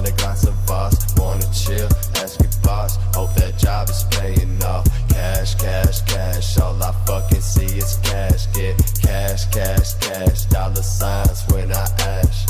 and a glass of boss, Wanna chill, ask your boss. Hope that job is paying off. Cash, cash, cash. All I fucking see is cash. Get cash, cash, cash. Dollar signs when I ash.